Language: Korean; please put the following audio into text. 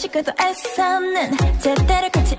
무식해도 애삼는 제대로 같이